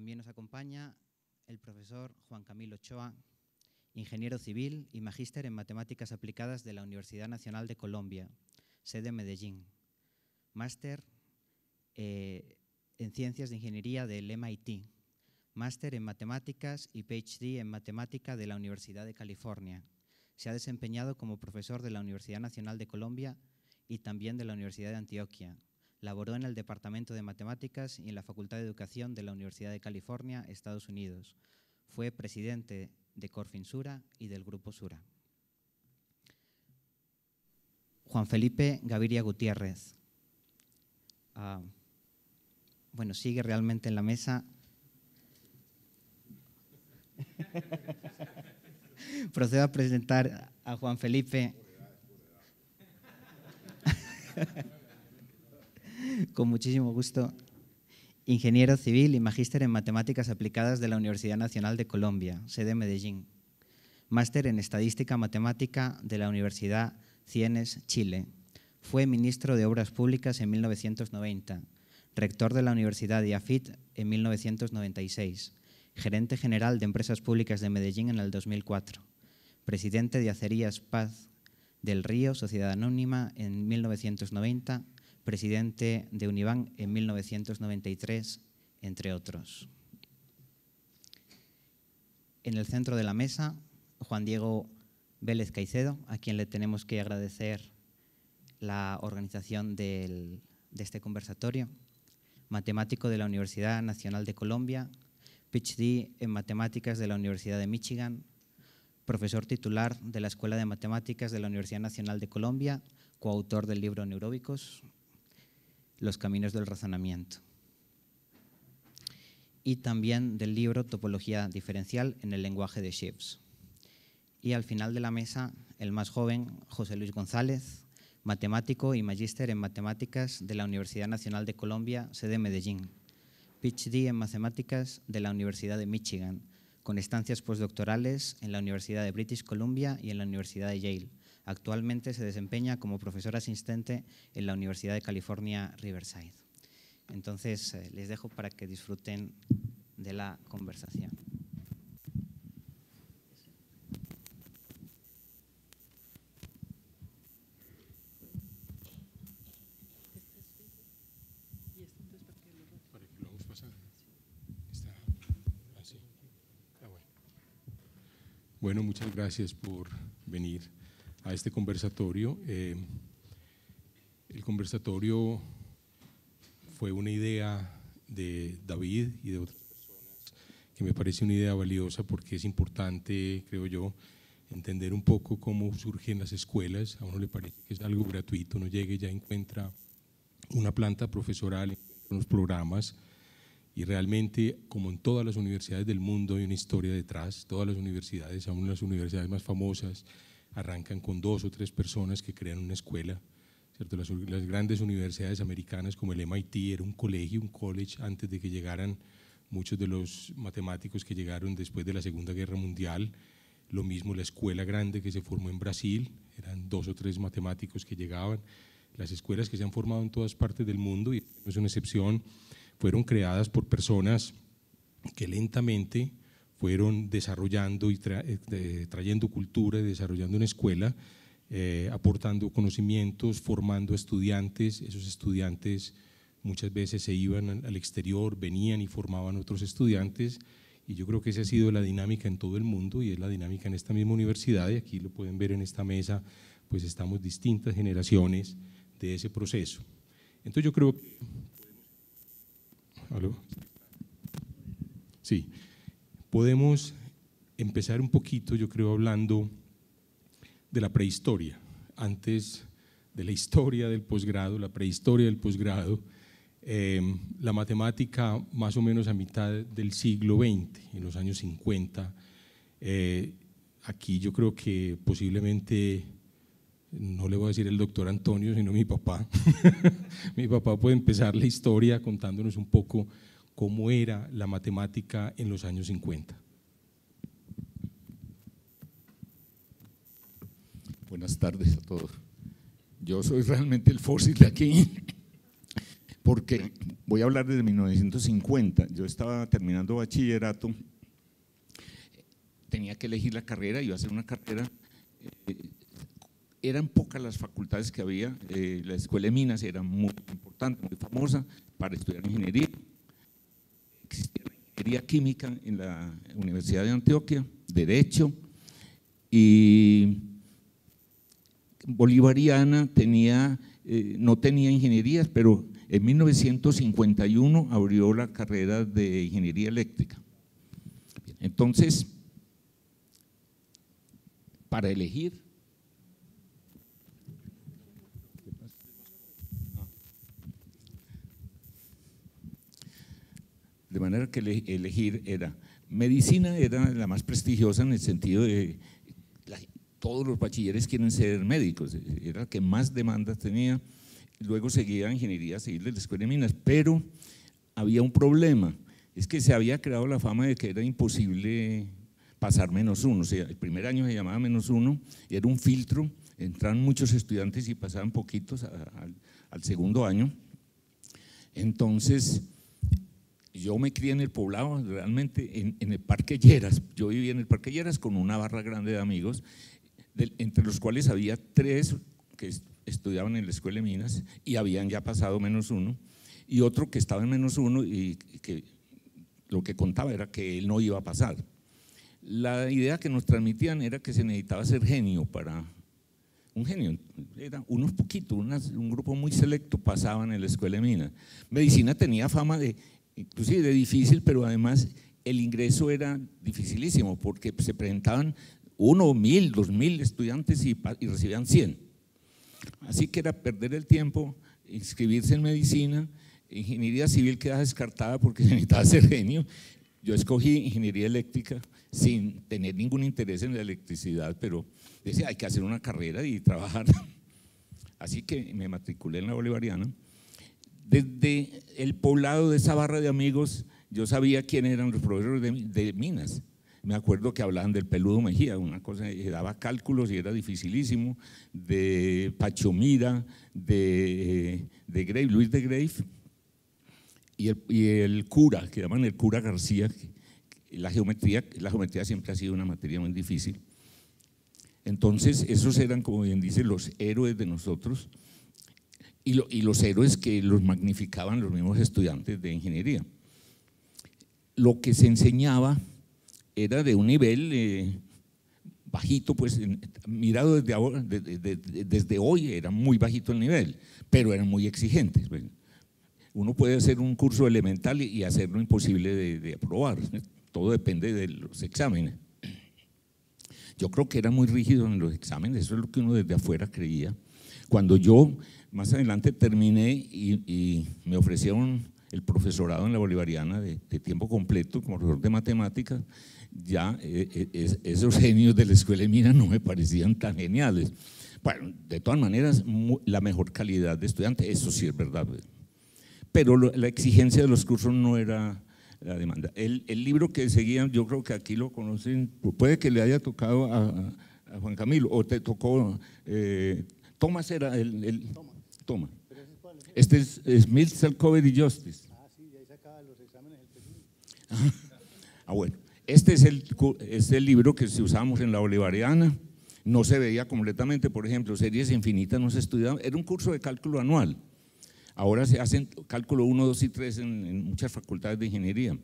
También nos acompaña el profesor Juan Camilo Ochoa, ingeniero civil y magíster en matemáticas aplicadas de la Universidad Nacional de Colombia, sede Medellín. Máster eh, en ciencias de ingeniería del MIT. Máster en matemáticas y PhD en matemática de la Universidad de California. Se ha desempeñado como profesor de la Universidad Nacional de Colombia y también de la Universidad de Antioquia. Laboró en el Departamento de Matemáticas y en la Facultad de Educación de la Universidad de California, Estados Unidos. Fue presidente de Corfin Sura y del Grupo Sura. Juan Felipe Gaviria Gutiérrez. Ah, bueno, sigue realmente en la mesa. Procedo a presentar a Juan Felipe. Con muchísimo gusto. Ingeniero civil y magíster en matemáticas aplicadas de la Universidad Nacional de Colombia, sede Medellín. Máster en estadística matemática de la Universidad Cienes, Chile. Fue ministro de Obras Públicas en 1990, rector de la Universidad de AFIT en 1996, gerente general de Empresas Públicas de Medellín en el 2004, presidente de Acerías Paz del Río, Sociedad Anónima, en 1990, presidente de Univan en 1993, entre otros. En el centro de la mesa, Juan Diego Vélez Caicedo, a quien le tenemos que agradecer la organización de este conversatorio, matemático de la Universidad Nacional de Colombia, PhD en matemáticas de la Universidad de Michigan, profesor titular de la Escuela de Matemáticas de la Universidad Nacional de Colombia, coautor del libro Neuróbicos, Los Caminos del Razonamiento, y también del libro Topología Diferencial en el lenguaje de Shifts. Y al final de la mesa, el más joven, José Luis González, matemático y magíster en matemáticas de la Universidad Nacional de Colombia, sede Medellín, PhD en matemáticas de la Universidad de Michigan, con estancias postdoctorales en la Universidad de British Columbia y en la Universidad de Yale. Actualmente se desempeña como profesor asistente en la Universidad de California, Riverside. Entonces, eh, les dejo para que disfruten de la conversación. Bueno, muchas gracias por venir a este conversatorio. Eh, el conversatorio fue una idea de David y de otras personas que me parece una idea valiosa porque es importante, creo yo, entender un poco cómo surgen las escuelas. A uno le parece que es algo gratuito, uno llegue y ya encuentra una planta profesoral, unos programas y realmente, como en todas las universidades del mundo, hay una historia detrás. Todas las universidades, aún las universidades más famosas, arrancan con dos o tres personas que crean una escuela. ¿cierto? Las, grandes universidades americanas como el MIT era un colegio, un college, antes de que llegaran muchos de los matemáticos que llegaron después de la Segunda Guerra Mundial. Lo mismo la escuela grande que se formó en Brasil, eran dos o tres matemáticos que llegaban. Las escuelas que se han formado en todas partes del mundo, y no es una excepción, fueron creadas por personas que lentamente fueron desarrollando y eh, trayendo cultura y desarrollando una escuela, eh, aportando conocimientos, formando estudiantes. Esos estudiantes muchas veces se iban al exterior, venían y formaban otros estudiantes. Y yo creo que esa ha sido la dinámica en todo el mundo y es la dinámica en esta misma universidad. Y aquí lo pueden ver en esta mesa, pues estamos distintas generaciones de ese proceso. Entonces yo creo que ¿Aló? Sí. Podemos empezar un poquito, yo creo, hablando de la prehistoria. Antes de la historia del posgrado, la prehistoria del posgrado, em, la matemática más o menos a mitad del siglo XX, en los años 50. Eh, aquí yo creo que posiblemente no le voy a decir el doctor Antonio, sino mi papá. mi papá puede empezar la historia contándonos un poco cómo era la matemática en los años 50. Buenas tardes a todos. Yo soy realmente el fósil de aquí, porque voy a hablar desde 1950. Yo estaba terminando bachillerato, tenía que elegir la carrera, iba a hacer una carrera. Eh, eran pocas las facultades que había. Eh, la Escuela de Minas era muy importante, muy famosa para estudiar ingeniería. Ingeniería química en la Universidad de Antioquia, Derecho, y Bolivariana tenía, eh, no tenía ingenierías, pero en 1951 abrió la carrera de ingeniería eléctrica. Entonces, para elegir, de manera que elegir era, medicina era la más prestigiosa en el sentido de todos los bachilleres quieren ser médicos, era la que más demandas tenía. Luego seguía ingeniería civil de la Escuela de Minas, pero había un problema, es que se había creado la fama de que era imposible pasar menos uno, o sea, el primer año se llamaba menos uno, era un filtro, entraban muchos estudiantes y pasaban poquitos al segundo año, entonces yo me crié en el poblado, realmente en, en, el Parque Lleras, yo vivía en el Parque Lleras con una barra grande de amigos, entre los cuales había tres que estudiaban en la Escuela de Minas y habían ya pasado menos uno, y otro que estaba en menos uno y que lo que contaba era que él no iba a pasar. La idea que nos transmitían era que se necesitaba ser genio para, un genio, era unos poquitos, un grupo muy selecto pasaban en la escuela de minas. Medicina tenía fama de, inclusive de difícil, pero además el ingreso era dificilísimo porque se presentaban uno, mil, dos mil estudiantes y, y recibían 100. Así que era perder el tiempo, inscribirse en medicina, ingeniería civil queda descartada porque necesitaba ser genio. Yo escogí ingeniería eléctrica sin tener ningún interés en la electricidad, pero decía, hay que hacer una carrera y trabajar. Así que me matriculé en la Bolivariana. Desde el poblado de esa barra de amigos, yo sabía quién eran los profesores de, minas me acuerdo que hablaban del peludo Mejía, una cosa que daba cálculos y era dificilísimo, de Pachomira, de, de Luis de Grave, y el, y el, cura, que llaman el cura García, la geometría, la geometría siempre ha sido una materia muy difícil. Entonces, esos eran, como bien dice, los héroes de nosotros, y, lo, y los héroes que los magnificaban los mismos estudiantes de ingeniería. Lo que se enseñaba era de un nivel eh, bajito, pues mirado desde, ahora, desde hoy era muy bajito el nivel, pero eran muy exigentes. Uno puede hacer un curso elemental y hacerlo imposible de, aprobar, todo depende de los exámenes. Yo creo que era muy rígido en los exámenes, eso es lo que uno desde afuera creía. Cuando yo más adelante terminé y, me ofrecieron el profesorado en la Bolivariana de, tiempo completo como profesor de matemáticas, ya eh, eh, esos genios de la escuela de Mina no me parecían tan geniales. Bueno, de todas maneras, la mejor calidad de estudiante, eso sí es verdad. Pero la exigencia de los cursos no era la demanda. El, libro que seguían, yo creo que aquí lo conocen, puede que le haya tocado a, Juan Camilo, o te tocó, eh, Thomas era el... toma. Este es Smith, Selkover y Justice. Ah, sí, ahí sacaba los exámenes ah, bueno. Este es el, es el libro que si usamos en la bolivariana, no se veía completamente, por ejemplo, series infinitas no se estudiaban, era un curso de cálculo anual. Ahora se hacen cálculo 1, 2 y 3 en, muchas facultades de ingeniería.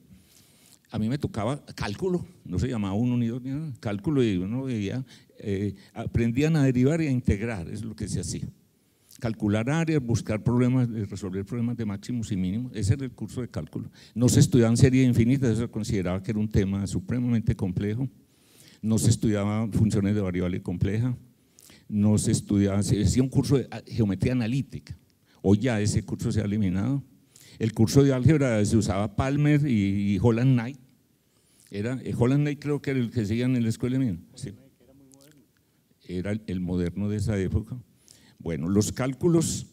A mí me tocaba cálculo, no se llamaba uno ni dos ni nada, cálculo y uno veía, eh, aprendían a derivar y a integrar, es lo que se hacía calcular áreas, buscar problemas, eh, resolver problemas de máximos y mínimos. Ese era el curso de cálculo. No se estudiaban series infinitas, eso se consideraba que era un tema supremamente complejo. No se estudiaban funciones de variable compleja. No se estudiaba, se hacía un curso de geometría analítica. Hoy ya ese curso se ha eliminado. El curso de álgebra se usaba Palmer y, Holland Knight. Era, eh, Holland Knight creo que era el que seguían en la escuela mía. Sí. Era el moderno de esa época. Bueno, los cálculos,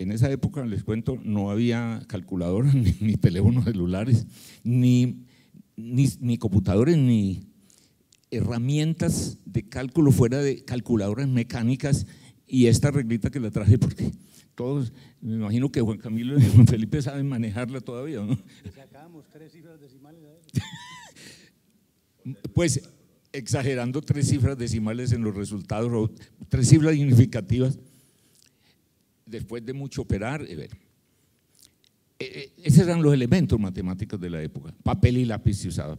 en esa época, les cuento, no había calculadoras, ni, teléfonos celulares, ni, ni, computadores, ni herramientas de cálculo fuera de calculadoras mecánicas y esta reglita que la traje porque todos, me imagino que Juan Camilo y Juan Felipe saben manejarla todavía, ¿no? Sacábamos tres cifras decimales. Pues exagerando tres cifras decimales en los resultados, o tres cifras significativas, después de mucho operar, eh, eh, esos eran los elementos matemáticos de la época, papel y lápiz se usaba.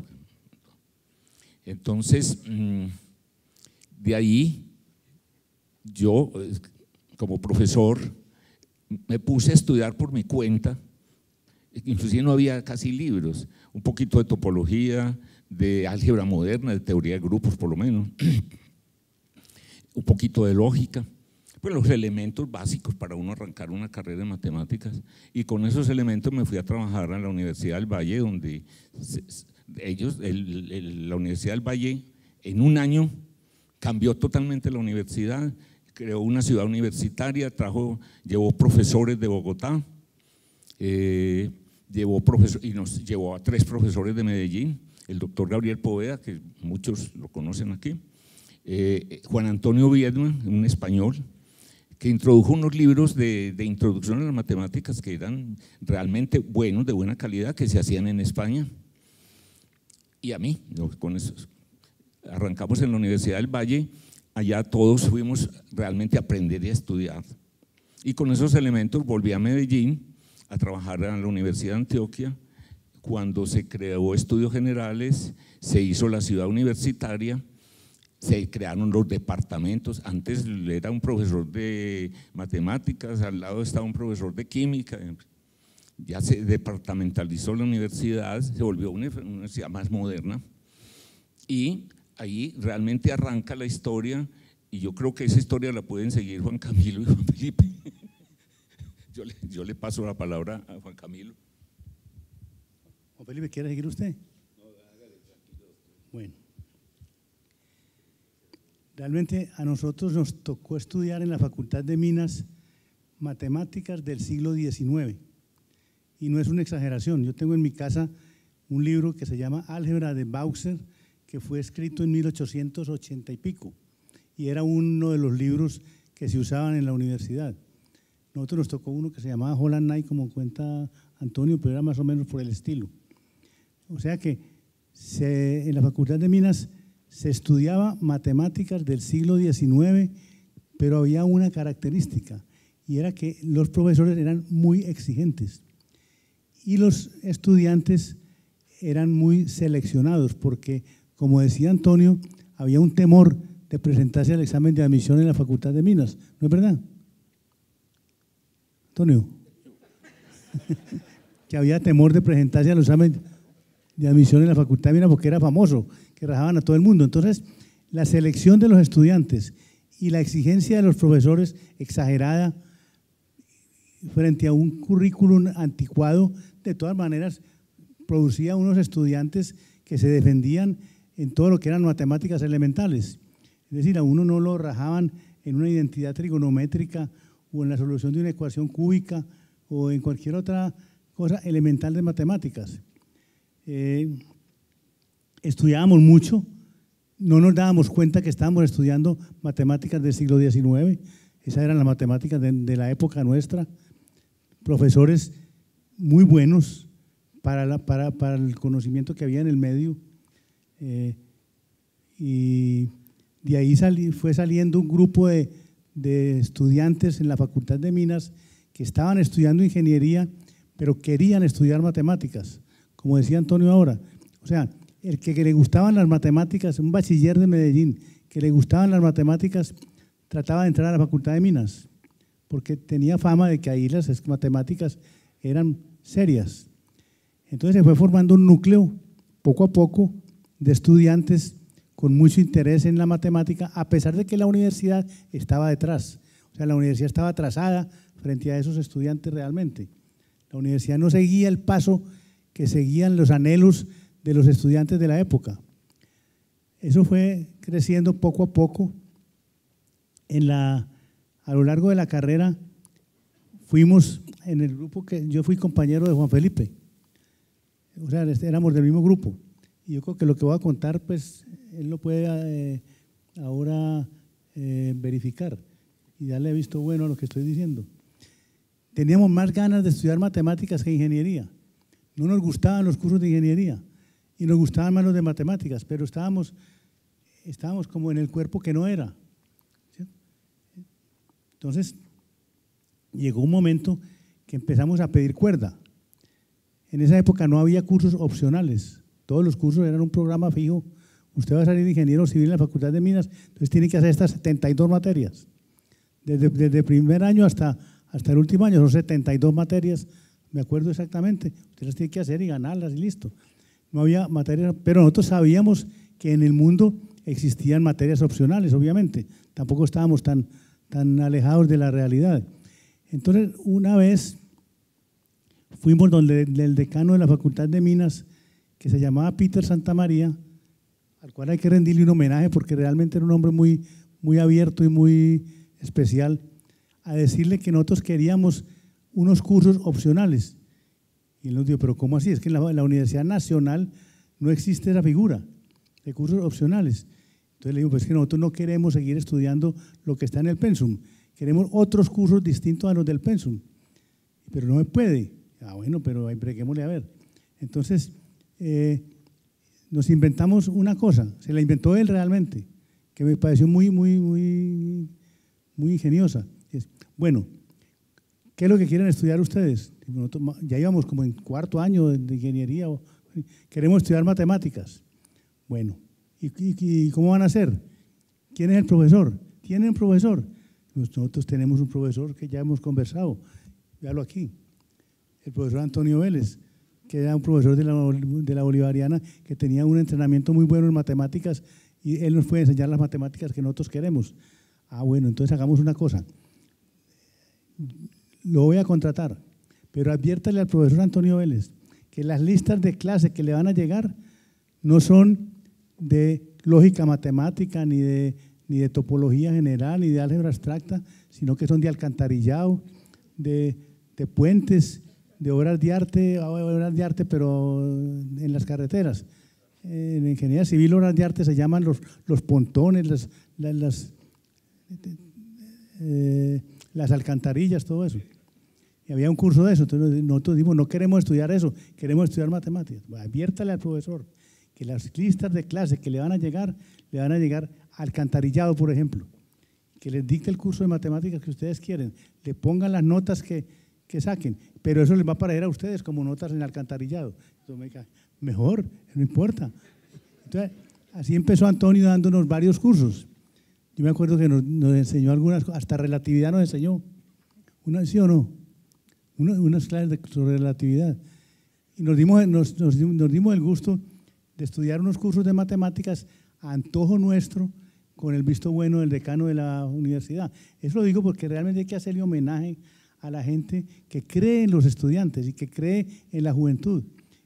Entonces, mm, de ahí, yo, eh, como profesor, me puse a estudiar por mi cuenta, inclusive no había casi libros, un poquito de topología, de álgebra moderna, de teoría de grupos por lo menos, un poquito de lógica, pues los elementos básicos para uno arrancar una carrera de matemáticas. Y con esos elementos me fui a trabajar a la Universidad del Valle, donde ellos, la Universidad del Valle, en un año cambió totalmente la universidad, creó una ciudad universitaria, trajo, llevó profesores de Bogotá, eh, llevó profesor, y nos llevó a tres profesores de Medellín, el doctor Gabriel Poveda, que muchos lo conocen aquí, eh, Juan Antonio Viedma, un español, que introdujo unos libros de, introducción a las matemáticas que eran realmente buenos, de buena calidad, que se hacían en España. Y a mí, con eso, arrancamos en la Universidad del Valle, allá todos fuimos realmente a aprender y a estudiar. Y con esos elementos volví a Medellín a trabajar en la Universidad de Antioquia cuando se creó estudios generales, se hizo la ciudad universitaria, se crearon los departamentos. Antes era un profesor de matemáticas, al lado estaba un profesor de química. Ya se departamentalizó la universidad, se volvió una universidad más moderna. Y ahí realmente arranca la historia, y yo creo que esa historia la pueden seguir Juan Camilo y Juan Felipe. Yo le, yo le paso la palabra a Juan Camilo. Juan Felipe, ¿quiere seguir usted? No, hágale, tranquilo. Bueno. Realmente a nosotros nos tocó estudiar en la Facultad de Minas matemáticas del siglo XIX. Y no es una exageración. Yo tengo en mi casa un libro que se llama Álgebra de Bauser, que fue escrito en 1880 y pico. Y era uno de los libros que se usaban en la universidad. Nosotros nos tocó uno que se llamaba Holland Knight, como cuenta Antonio, pero era más o menos por el estilo. O sea que en la Facultad de Minas se estudiaba matemáticas del siglo XIX, pero había una característica, y era que los profesores eran muy exigentes y los estudiantes eran muy seleccionados, porque, como decía Antonio, había un temor de presentarse al examen de admisión en la Facultad de Minas, ¿no es verdad? Antonio, que había temor de presentarse al examen de admisión en la Facultad de Minas porque era famoso, que rajaban a todo el mundo. Entonces, la selección de los estudiantes y la exigencia de los profesores exagerada frente a un currículum anticuado, de todas maneras, producía unos estudiantes que se defendían en todo lo que eran matemáticas elementales. Es decir, a uno no lo rajaban en una identidad trigonométrica o en la solución de una ecuación cúbica o en cualquier otra cosa elemental de matemáticas. Eh, estudiábamos mucho, no nos dábamos cuenta que estábamos estudiando matemáticas del siglo XIX, esas eran las matemáticas de, la época nuestra, profesores muy buenos para, para, el conocimiento que había en el medio. Eh, y de ahí fue saliendo un grupo de, de estudiantes en la Facultad de Minas que estaban estudiando ingeniería, pero querían estudiar matemáticas como decía Antonio ahora. O sea, el que, le gustaban las matemáticas, un bachiller de Medellín, que le gustaban las matemáticas, trataba de entrar a la Facultad de Minas, porque tenía fama de que ahí las matemáticas eran serias. Entonces se fue formando un núcleo, poco a poco, de estudiantes con mucho interés en la matemática, a pesar de que la universidad estaba detrás. O sea, la universidad estaba atrasada frente a esos estudiantes realmente. La universidad no seguía el paso que seguían los anhelos de los estudiantes de la época. Eso fue creciendo poco a poco. En la, a lo largo de la carrera fuimos en el grupo que yo fui compañero de Juan Felipe. O sea, este, éramos del mismo grupo. Y yo creo que lo que voy a contar, pues él lo puede eh, ahora eh, verificar y darle visto bueno a lo que estoy diciendo. teníamos más ganas de estudiar matemáticas que ingeniería. No nos gustaban los cursos de ingeniería y nos gustaban más los de matemáticas, pero estábamos, estábamos como en el cuerpo que no era. Entonces, llegó un momento que empezamos a pedir cuerda. En esa época no había cursos opcionales, todos los cursos eran un programa fijo. Usted va a salir ingeniero civil en la Facultad de Minas, entonces tiene que hacer estas 72 materias. Desde, desde el primer año hasta, hasta el último año son 72 materias, me acuerdo exactamente. Usted las tiene que hacer y ganarlas y listo. No había materias, pero nosotros sabíamos que en el mundo existían materias opcionales, obviamente. Tampoco estábamos tan, tan alejados de la realidad. Entonces, una vez fuimos donde el decano de la Facultad de Minas, que se llamaba Peter Santamaría, al cual hay que rendirle un homenaje porque realmente era un hombre muy, muy abierto y muy especial, a decirle que nosotros queríamos unos cursos opcionales. Y él nos dijo, pero ¿cómo así? Es que en la, Universidad Nacional no existe esa figura de cursos opcionales. Entonces le digo, pues que nosotros no queremos seguir estudiando lo que está en el pensum, queremos otros cursos distintos a los del pensum. Pero no me puede. Ah, bueno, pero breguémosle a ver. Entonces, eh, nos inventamos una cosa, se la inventó él realmente, que me pareció muy, muy, muy, muy ingeniosa. Bueno, ¿qué es lo que quieren estudiar ustedes? ya íbamos como en cuarto año de ingeniería, queremos estudiar matemáticas. Bueno, ¿y, cómo van a hacer? ¿Quién es el profesor? ¿Tienen profesor? Nosotros tenemos un profesor que ya hemos conversado, véalo aquí, el profesor Antonio Vélez que era un profesor de la, de la Bolivariana, que tenía un entrenamiento muy bueno en matemáticas y él nos puede enseñar las matemáticas que nosotros queremos. Ah, bueno, entonces hagamos una cosa. Lo voy a contratar, pero adviértale al profesor Antonio Vélez que las listas de clase que le van a llegar no son de lógica matemática, ni de, ni de topología general, ni de álgebra abstracta, sino que son de alcantarillado, de, de puentes, de obras de arte, obras de arte, pero en las carreteras. En ingeniería civil, obras de arte se llaman los, los pontones, las, las, eh, las alcantarillas, todo eso. Había un curso de eso. Entonces nosotros dijimos, no queremos estudiar eso, queremos estudiar matemáticas. Adviértale al profesor que las listas de clase que le van a llegar, le van a llegar alcantarillado, por ejemplo. Que les dicte el curso de matemáticas que ustedes quieren, le pongan las notas que, que saquen, pero eso les va a parecer a ustedes como notas en alcantarillado. Entonces, mejor, no importa. Entonces, así empezó Antonio dándonos varios cursos. Yo me acuerdo que nos, enseñó algunas hasta relatividad nos enseñó. Una, ¿Sí o no? Unas clases de, sobre relatividad. Y nos dimos, nos, nos, dimos el gusto de estudiar unos cursos de matemáticas a antojo nuestro con el visto bueno del decano de la universidad. Eso lo digo porque realmente hay que hacerle homenaje a la gente que cree en los estudiantes y que cree en la juventud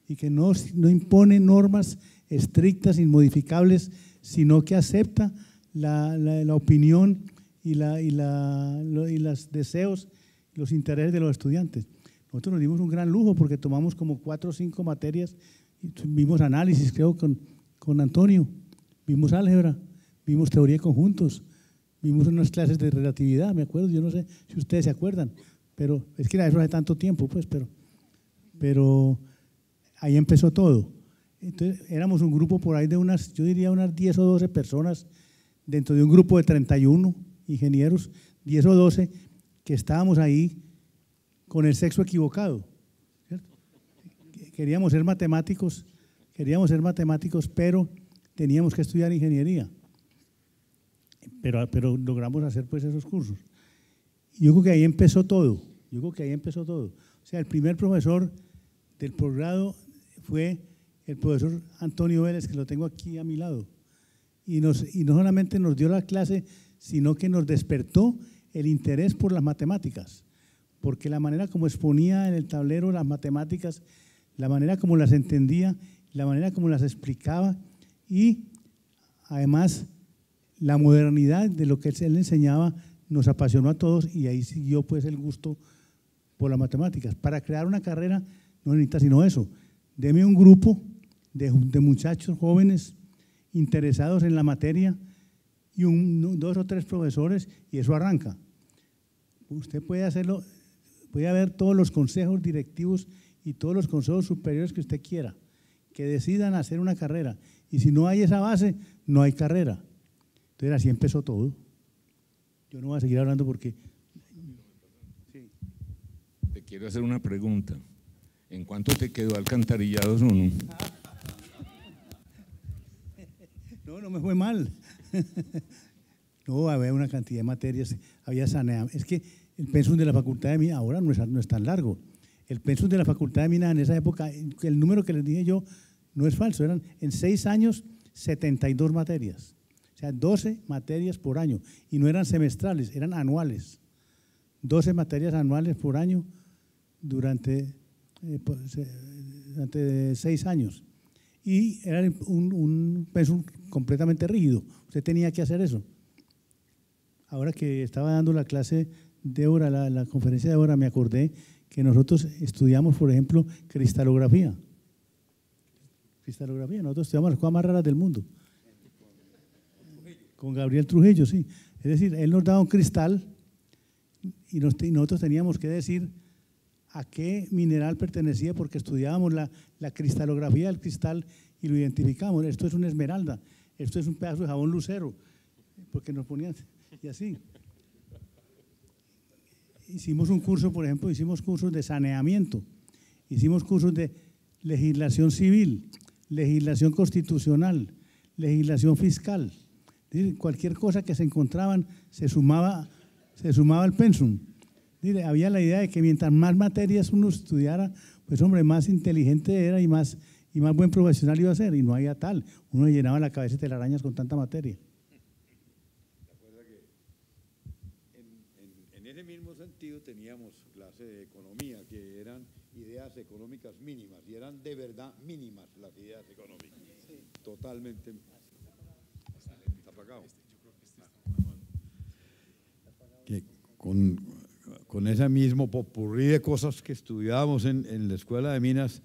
y que no, no impone normas estrictas, inmodificables, sino que acepta la, la, opinión y, la, y, la, y los deseos, los intereses de los estudiantes. Nosotros nos dimos un gran lujo porque tomamos como cuatro o cinco materias, vimos análisis, creo, con, con Antonio, vimos álgebra, vimos teoría de conjuntos, vimos unas clases de relatividad, me acuerdo, yo no sé si ustedes se acuerdan, pero es que eso hace tanto tiempo, pues, pero, pero ahí empezó todo. Entonces éramos un grupo por ahí de unas, yo diría unas 10 o 12 personas dentro de un grupo de 31 ingenieros, 10 o 12, que estábamos ahí con el sexo equivocado. Queríamos ser matemáticos, queríamos ser matemáticos, pero teníamos que estudiar ingeniería. Pero, pero logramos hacer pues esos cursos. Yo creo que ahí empezó todo. Yo creo que ahí empezó todo. O sea, el primer profesor del posgrado fue el profesor Antonio Vélez, que lo tengo aquí a mi lado. Y, nos, y no solamente nos dio la clase, sino que nos despertó el interés por las matemáticas. Porque la manera como exponía en el tablero las matemáticas, la manera como las entendía, la manera como las explicaba y además la modernidad de lo que él enseñaba nos apasionó a todos y ahí siguió pues el gusto por las matemáticas. Para crear una carrera no necesita sino eso. Deme un grupo de, muchachos jóvenes interesados en la materia y un, dos o tres profesores y eso arranca. Usted puede hacerlo, puede haber todos los consejos directivos y todos los consejos superiores que usted quiera, que decidan hacer una carrera. Y si no hay esa base, no hay carrera. Entonces así empezó todo. Yo no voy a seguir hablando porque... Te quiero hacer una pregunta. ¿En cuánto te quedó Alcantarillados 1? No, no me fue mal. no, había una cantidad de materias, había saneamiento. Es que el pensum de la Facultad de Minas ahora no es, no es tan largo. El pensum de la Facultad de Minas en esa época, el número que les dije yo, no es falso, eran en seis años 72 materias. O sea, 12 materias por año. Y no eran semestrales, eran anuales. 12 materias anuales por año durante, eh, durante seis años. Y era un, un pensum completamente rígido. Usted tenía que hacer eso. Ahora que estaba dando la clase de hora, la, la conferencia de hora, me acordé que nosotros estudiamos, por ejemplo, cristalografía. Cristalografía, nosotros estudiamos las cosas más raras del mundo. Con Gabriel Trujillo, sí. Es decir, él nos daba un cristal y, nosotros teníamos que decir a qué mineral pertenecía porque estudiábamos la, la, cristalografía del cristal y lo identificamos. Esto es una esmeralda, esto es un pedazo de jabón lucero, porque nos ponían y así hicimos un curso, por ejemplo, hicimos cursos de saneamiento, hicimos cursos de legislación civil, legislación constitucional, legislación fiscal. Cualquier cosa que se encontraban se sumaba, se sumaba al pensum. Había la idea de que mientras más materias uno estudiara, pues hombre, más inteligente era y más, y más buen profesional iba a ser. Y no había tal. Uno llenaba la cabeza de telarañas con tanta materia. teníamos clase de economía, que eran ideas económicas mínimas, y eran de verdad mínimas las ideas económicas. Totalmente. Está apagado. Que con, con ese mismo popurrí de cosas que estudiábamos en, en la escuela de minas,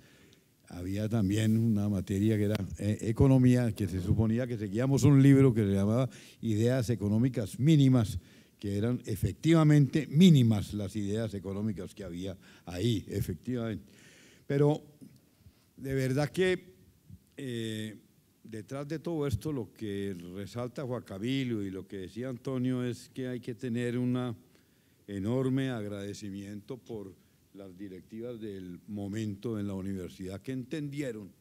había también una materia que era eh, economía, que se suponía que seguíamos un libro que se llamaba Ideas Económicas Mínimas, que eran efectivamente mínimas las ideas económicas que había ahí, efectivamente. Pero de verdad que eh, detrás de todo esto lo que resalta Juan Cabillo y lo que decía Antonio es que hay que tener un enorme agradecimiento por las directivas del momento en la universidad que entendieron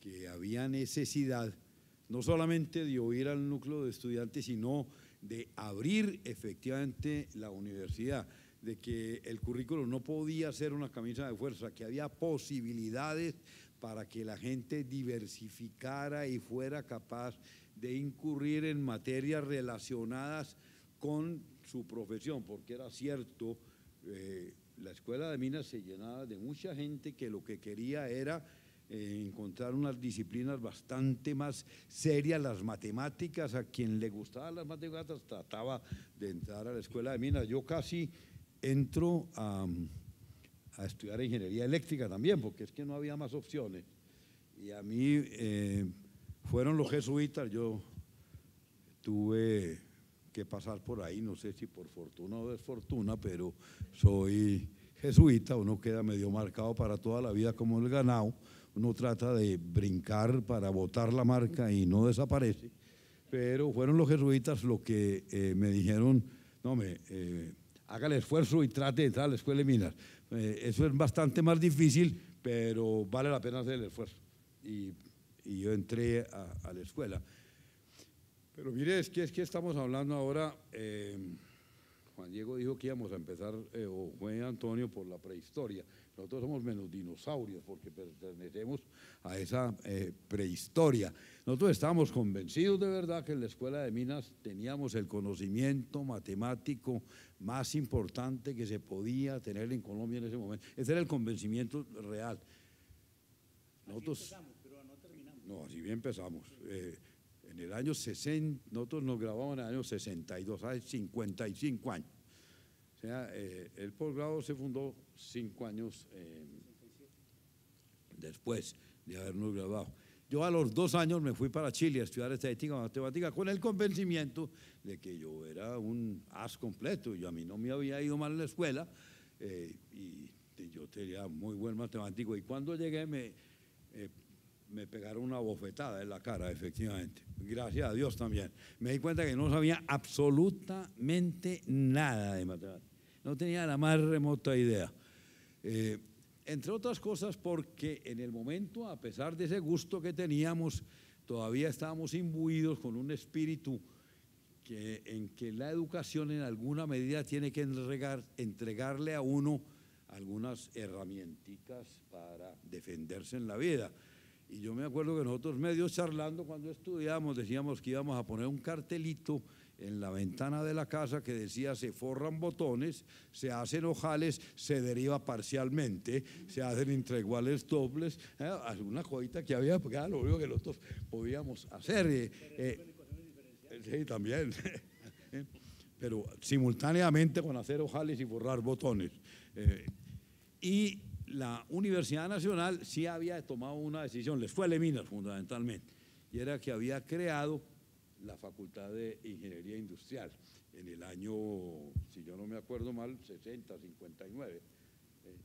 que había necesidad no solamente de oír al núcleo de estudiantes, sino de abrir efectivamente la universidad, de que el currículo no podía ser una camisa de fuerza, que había posibilidades para que la gente diversificara y fuera capaz de incurrir en materias relacionadas con su profesión, porque era cierto, eh, la escuela de minas se llenaba de mucha gente que lo que quería era eh, encontrar unas disciplinas bastante más serias, las matemáticas, a quien le gustaban las matemáticas trataba de entrar a la escuela de minas. Yo casi entro a, estudiar ingeniería eléctrica también, porque es que no había más opciones. Y a mí eh, fueron los jesuitas, yo tuve que pasar por ahí, no sé si por fortuna o desfortuna, pero soy jesuita, uno queda medio marcado para toda la vida como el ganado uno trata de brincar para botar la marca y no desaparece, pero fueron los jesuitas los que eh, me dijeron, no, me, eh, haga el esfuerzo y trate de entrar a la escuela de minas. Eh, eso es bastante más difícil, pero vale la pena hacer el esfuerzo. Y, yo entré a, la escuela. Pero mire, es que, es que estamos hablando ahora, Juan Diego dijo que íbamos a empezar, o fue Antonio, por la prehistoria. Nosotros somos menos dinosaurios porque pertenecemos a esa eh, prehistoria. Nosotros estábamos convencidos de verdad que en la Escuela de Minas teníamos el conocimiento matemático más importante que se podía tener en Colombia en ese momento. Ese era el convencimiento real. Nosotros, así empezamos, pero no terminamos. No, así bien empezamos. En el año 60, nosotros nos grabamos en el año 62, hace 55 años. O sea, eh, el posgrado se fundó cinco años eh, después de habernos graduado. Yo a los dos años me fui para Chile a estudiar estadística matemática con el convencimiento de que yo era un as completo. Yo a mí no me había ido mal en la escuela, eh, y, yo tenía muy buen matemático. Y cuando llegué me, me pegaron una bofetada en la cara, efectivamente. Gracias a Dios también. Me di cuenta que no sabía absolutamente nada de matemáticas. No tenía la más remota idea. Eh, entre otras cosas porque en el momento, a pesar de ese gusto que teníamos, todavía estábamos imbuidos con un espíritu que, en que la educación en alguna medida tiene que entregarle a uno algunas herramientas para defenderse en la vida. Y yo me acuerdo que nosotros medios charlando cuando estudiábamos decíamos que íbamos a poner un cartelito en la ventana de la casa que decía se forran botones, se hacen ojales, se deriva parcialmente, se hacen entre iguales dobles, ¿eh? alguna cosita que había, porque era lo único que nosotros podíamos hacer. Eh, eh, sí, también. Pero simultáneamente con hacer ojales y forrar botones. y la Universidad Nacional sí había tomado una decisión, les fue a Leminas fundamentalmente, y era que había creado la Facultad de Ingeniería Industrial en el año, si yo no me acuerdo mal, 60, 59. Eh,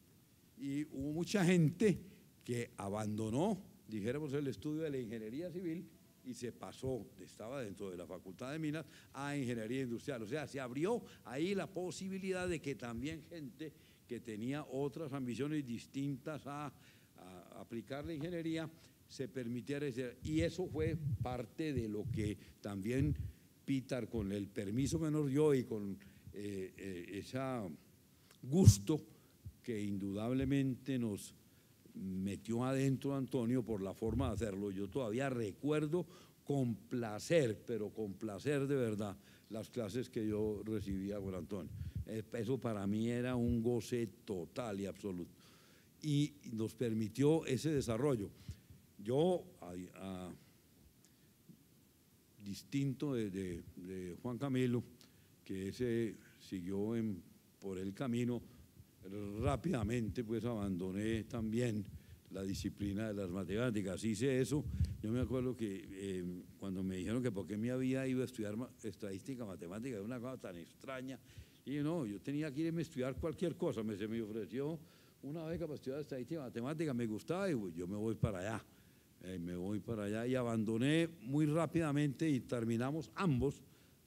y hubo mucha gente que abandonó, dijéramos, el estudio de la ingeniería civil y se pasó, estaba dentro de la Facultad de Minas, a Ingeniería Industrial. O sea, se abrió ahí la posibilidad de que también gente que tenía otras ambiciones distintas a, aplicar la ingeniería, se permitiera ese, y eso fue parte de lo que también Pitar, con el permiso que nos dio y con eh, eh, ese gusto que indudablemente nos metió adentro Antonio por la forma de hacerlo. Yo todavía recuerdo con placer, pero con placer de verdad, las clases que yo recibía con Antonio. Eh, eso para mí era un goce total y absoluto. Y nos permitió ese desarrollo. Yo, distinto de, Juan Camilo, que ese siguió por el camino, rápidamente pues abandoné también la disciplina de las matemáticas. Hice eso, yo me acuerdo que eh, cuando me dijeron que por qué me había ido a estudiar estadística matemática, una cosa tan extraña, y no, yo tenía que irme a estudiar cualquier cosa, me, se me ofreció una beca para estudiar estadística matemática, me gustaba y pues, yo me voy para allá. Eh, me voy para allá y abandoné muy rápidamente y terminamos ambos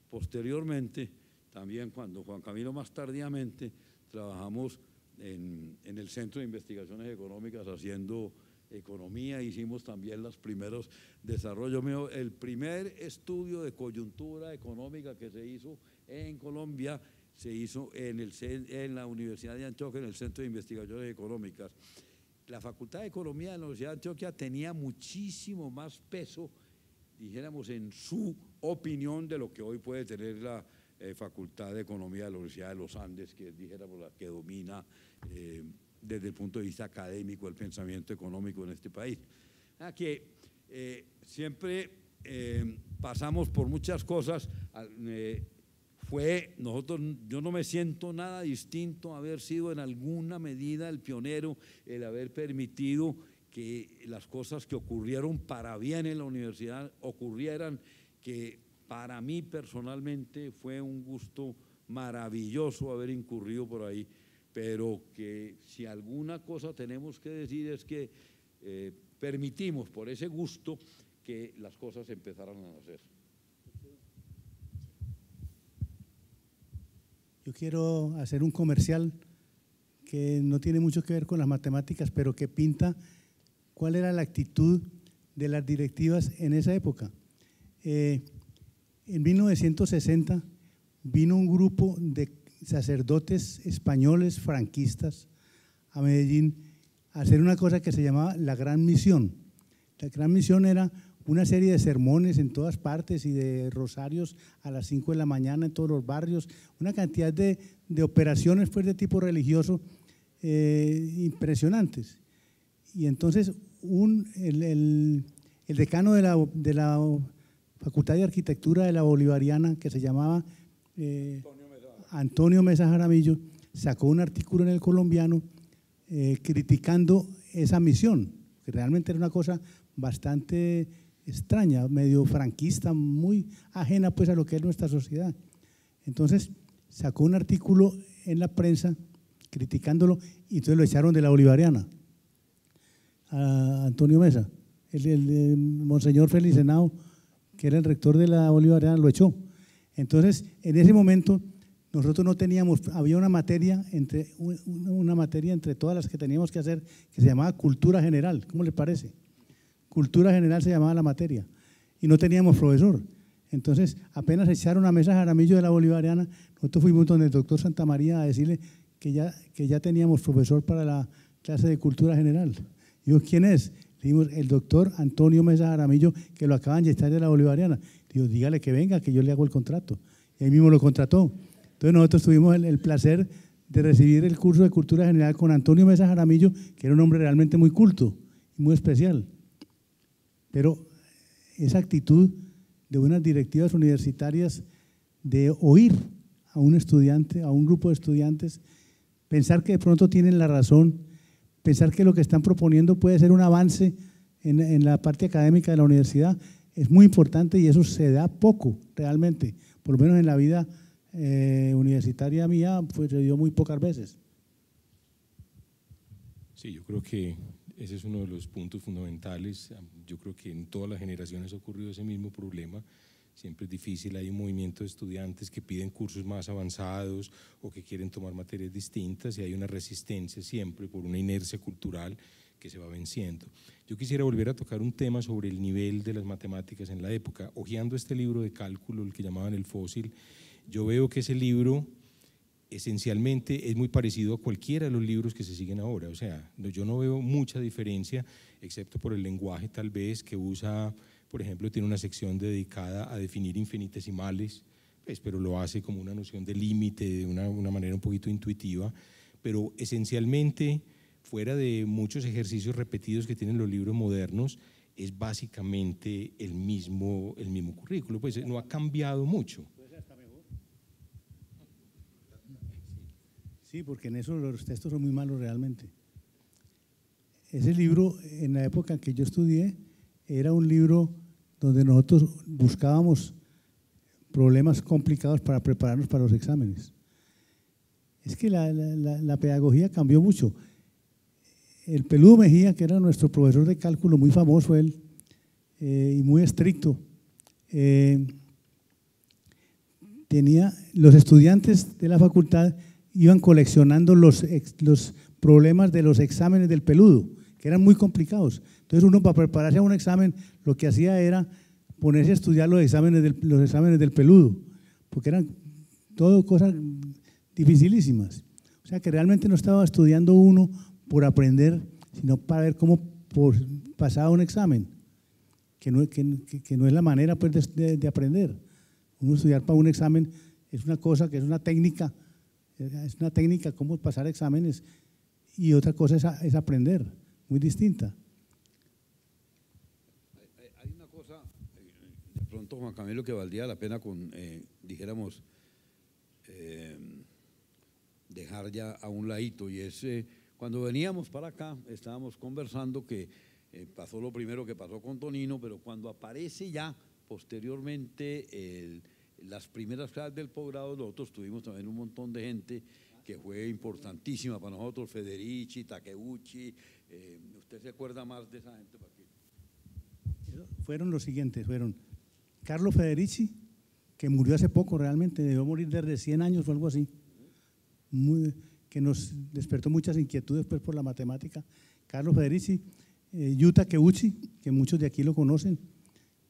posteriormente, también cuando Juan Camilo más tardíamente trabajamos en, en el Centro de Investigaciones Económicas haciendo economía, hicimos también los primeros desarrollos. El primer estudio de coyuntura económica que se hizo en Colombia se hizo en, el, en la Universidad de Antioquia, en el Centro de Investigaciones Económicas la Facultad de Economía de la Universidad de Antioquia tenía muchísimo más peso, dijéramos, en su opinión de lo que hoy puede tener la eh, Facultad de Economía de la Universidad de los Andes, que dijéramos, la que domina eh, desde el punto de vista académico el pensamiento económico en este país. Ah, que eh, siempre pasamos por muchas cosas fue, nosotros, yo no me siento nada distinto a haber sido en alguna medida el pionero, el haber permitido que las cosas que ocurrieron para bien en la universidad ocurrieran, que para mí personalmente fue un gusto maravilloso haber incurrido por ahí, pero que si alguna cosa tenemos que decir es que eh, permitimos por ese gusto que las cosas empezaran a nacer. Yo quiero hacer un comercial que no tiene mucho que ver con las matemáticas, pero que pinta cuál era la actitud de las directivas en esa época. Eh, en 1960 vino un grupo de sacerdotes españoles franquistas a Medellín a hacer una cosa que se llamaba la Gran Misión. La Gran Misión era una serie de sermones en todas partes y de rosarios a las 5 de la mañana en todos los barrios, una cantidad de, operaciones pues, de tipo religioso eh, impresionantes. Y entonces un, el, decano de la, Facultad de Arquitectura de la Bolivariana, que se llamaba eh, Antonio Mesa Jaramillo, sacó un artículo en el colombiano eh, criticando esa misión, que realmente era una cosa bastante extraña, medio franquista, muy ajena pues a lo que es nuestra sociedad. Entonces sacó un artículo en la prensa criticándolo y entonces lo echaron de la Bolivariana Antonio Mesa. El, el, Monseñor Félix Henao, que era el rector de la Bolivariana, lo echó. Entonces, en ese momento, nosotros no teníamos, había una materia entre, una materia entre todas las que teníamos que hacer que se llamaba cultura general. ¿Cómo le parece? Cultura general se llamaba la materia. Y no teníamos profesor. Entonces, apenas echaron a Mesa Jaramillo de la Bolivariana, nosotros fuimos donde el doctor Santa María a decirle que ya, que ya teníamos profesor para la clase de cultura general. Digo, ¿quién es? Le el doctor Antonio Mesa Jaramillo, que lo acaban de estar de la Bolivariana. Digo, dígale que venga, que yo le hago el contrato. Y ahí mismo lo contrató. Entonces nosotros tuvimos el, placer de recibir el curso de Cultura General con Antonio Mesa Jaramillo, que era un hombre realmente muy culto y muy especial. Pero esa actitud de unas directivas universitarias de oír a un estudiante, a un grupo de estudiantes, pensar que de pronto tienen la razón pensar que lo que están proponiendo puede ser un avance en, la parte académica de la universidad es muy importante y eso se da poco realmente, por lo menos en la vida eh, universitaria mía pues, se dio muy pocas veces. Sí, yo creo que ese es uno de los puntos fundamentales. Yo creo que en todas las generaciones ha ocurrido ese mismo problema siempre es difícil, hay un movimiento de estudiantes que piden cursos más avanzados o que quieren tomar materias distintas y hay una resistencia siempre por una inercia cultural que se va venciendo. Yo quisiera volver a tocar un tema sobre el nivel de las matemáticas en la época. Ojeando este libro de cálculo, el que llamaban el fósil, yo veo que ese libro esencialmente es muy parecido a cualquiera de los libros que se siguen ahora. O sea, yo no veo mucha diferencia, excepto por el lenguaje tal vez que usa por ejemplo, tiene una sección dedicada a definir infinitesimales, pues, pero lo hace como una noción de límite, de una, una manera un poquito intuitiva, pero esencialmente, fuera de muchos ejercicios repetidos que tienen los libros modernos, es básicamente el mismo, el mismo currículo, pues no ha cambiado mucho. Sí, porque en eso los textos son muy malos realmente. Ese libro, en la época en que yo estudié, era un libro donde nosotros buscábamos problemas complicados para prepararnos para los exámenes. Es que la, pedagogía cambió mucho. El Peludo Mejía, que era nuestro profesor de cálculo, muy famoso él, eh, y muy estricto, eh, tenía, los estudiantes de la facultad iban coleccionando los, los problemas de los exámenes del peludo, que eran muy complicados. Entonces uno para prepararse a un examen lo que hacía era ponerse a estudiar los exámenes del, los exámenes del peludo, porque eran todo cosas dificilísimas. O sea que realmente no estaba estudiando uno por aprender, sino para ver cómo pasaba un examen, que no, que, no es la manera pues, de, aprender. Uno estudiar para un examen es una cosa que es una técnica, es una técnica cómo pasar exámenes y otra cosa es, es aprender, muy distinta. Juan Camilo, que valdría la pena con, eh, dijéramos, eh, dejar ya a un ladito. Y es, eh, cuando veníamos para acá, estábamos conversando que pasó lo primero que pasó con Tonino, pero cuando aparece ya posteriormente las primeras clases del posgrado, nosotros tuvimos también un montón de gente que fue importantísima para nosotros, Federici, Takeuchi, ¿usted se acuerda más de esa gente? Fueron los siguientes, fueron Carlos Federici, que murió hace poco realmente, debió morir desde 100 años o algo así, que nos despertó muchas inquietudes pues, por la matemática. Carlos Federici, eh, Yuta Keuchi, que muchos de aquí lo conocen,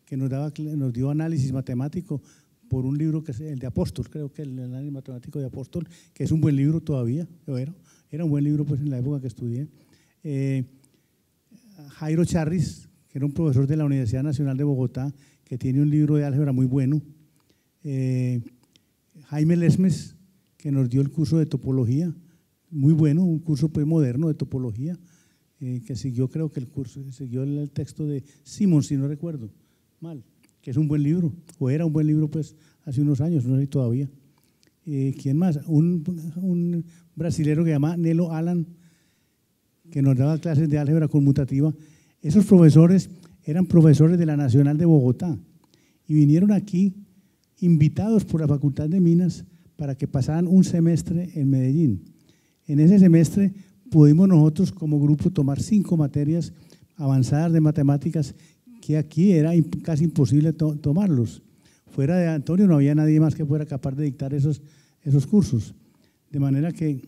que nos, daba, nos dio análisis matemático por un libro que es el de Apóstol, creo que el análisis matemático de Apóstol, que es un buen libro todavía, era, era un buen libro pues en la época que estudié. Eh, Jairo Charris, que era un profesor de la Universidad Nacional de Bogotá, que tiene un libro de álgebra muy bueno. Eh, Jaime Lesmes, que nos dio el curso de topología, muy bueno, un curso pues moderno de topología, eh, que siguió, creo que el curso, siguió el, texto de Simon, si no recuerdo mal, que es un buen libro, o era un buen libro pues hace unos años, no sé todavía. Eh, ¿Quién más? Un, un brasilero que se llama Nelo Alan, que nos daba clases de álgebra conmutativa. Esos profesores eran profesores de la Nacional de Bogotá y vinieron aquí invitados por la Facultad de Minas para que pasaran un semestre en Medellín. En ese semestre pudimos nosotros como grupo tomar cinco materias avanzadas de matemáticas que aquí era casi imposible tomarlos. Fuera de Antonio no había nadie más que fuera capaz de dictar esos, esos cursos. De manera que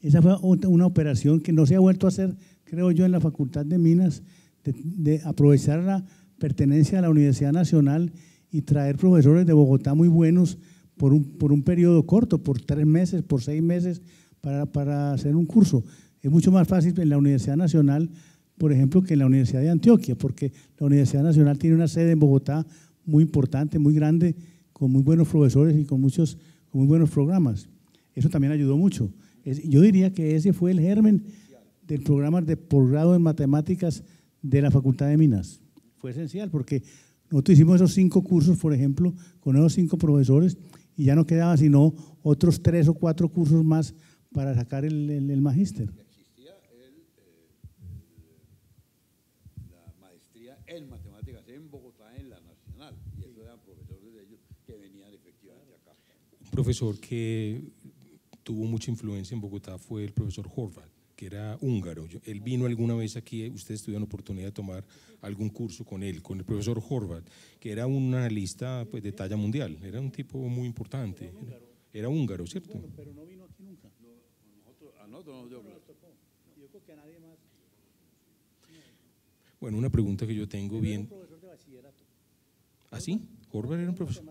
esa fue una operación que no se ha vuelto a hacer, creo yo, en la Facultad de Minas, de, aprovechar la pertenencia a la Universidad Nacional y traer profesores de Bogotá muy buenos por un, por un periodo corto, por tres meses, por seis meses, para, para hacer un curso. Es mucho más fácil en la Universidad Nacional, por ejemplo, que en la Universidad de Antioquia, porque la Universidad Nacional tiene una sede en Bogotá muy importante, muy grande, con muy buenos profesores y con muchos con muy buenos programas. Eso también ayudó mucho. yo diría que ese fue el germen del programa de posgrado en matemáticas de la Facultad de Minas. Fue esencial porque nosotros hicimos esos cinco cursos, por ejemplo, con esos cinco profesores y ya no quedaba sino otros tres o cuatro cursos más para sacar el, el magíster. profesor que tuvo mucha influencia en Bogotá fue el profesor Horvath, que era húngaro. Él vino alguna vez aquí, ustedes tuvieron oportunidad de tomar algún curso con él, con el profesor Horvath, que era un analista pues, de talla mundial, era un tipo muy importante. Era, húngaro, ¿cierto? pero no vino aquí nunca. Bueno, una pregunta que yo tengo bien. ¿Ah, sí? ¿Horvath era un profesor?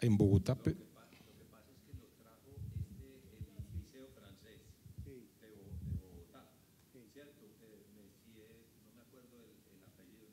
en Bogotá. Lo que, pasa, lo que pasa es que lo trajo este, el liceo francés sí. de, de, Bogotá, sí. ¿cierto? Eh, Messier, no me acuerdo el, el, apellido,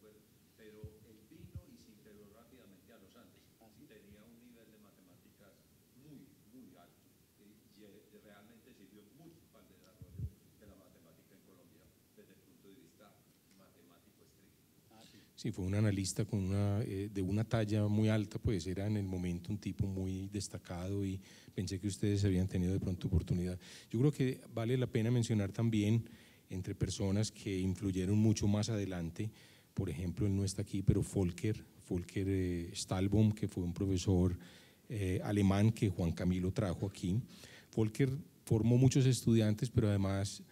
acuerda, pero él vino y se integró rápidamente a los Andes. Así ¿Ah, tenía un nivel de matemáticas muy, muy alto y, y realmente sirvió mucho para el desarrollo de la matemática en Colombia desde el punto de vista matemático estricto. Ah, sí. Sí, fue un analista con una, eh, de una talla muy alta, pues era en el momento un tipo muy destacado y pensé que ustedes habían tenido de pronto oportunidad. Yo creo que vale la pena mencionar también entre personas que influyeron mucho más adelante, por ejemplo, él no está aquí, pero Volker, Volker eh, Stalbom, que fue un profesor eh, alemán que Juan Camilo trajo aquí. Volker formó muchos estudiantes, pero además